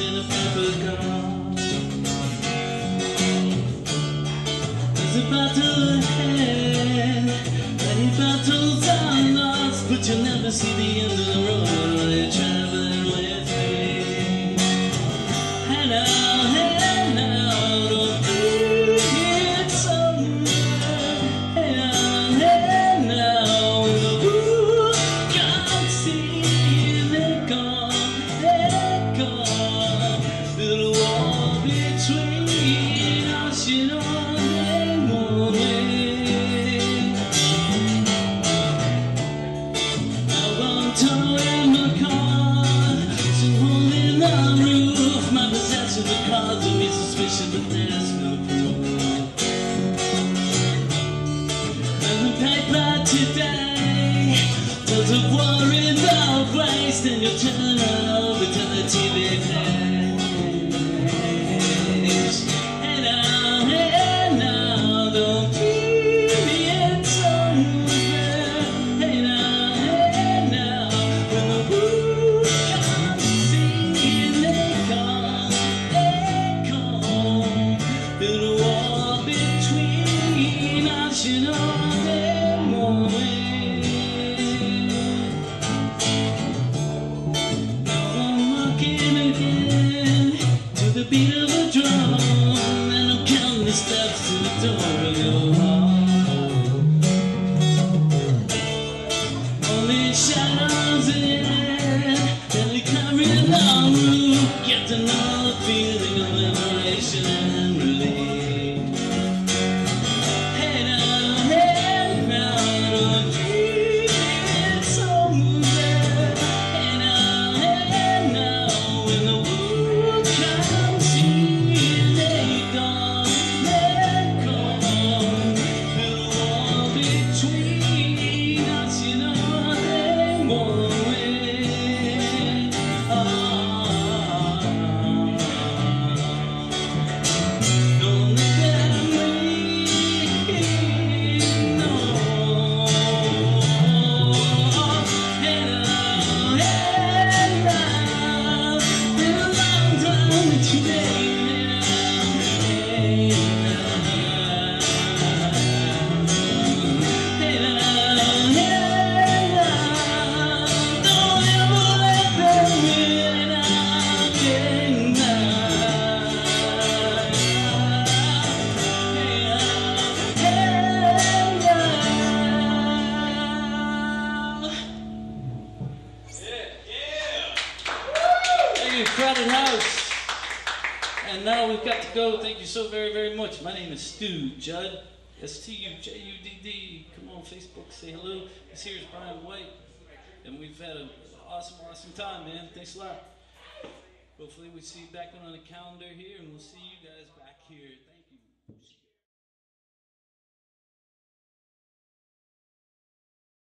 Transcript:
within a paper car. There's a battle ahead, many battles are lost, but you'll never see the end of the road war rained down waste, and over to the TV steps to the door. Crowded house. And now we've got to go. Thank you so very, very much. My name is Stu Judd. S T U J U D D. Come on, Facebook, say hello. This here is Brian White. And we've had an awesome, awesome time, man. Thanks a lot. Hopefully, we see you back on the calendar here, and we'll see you guys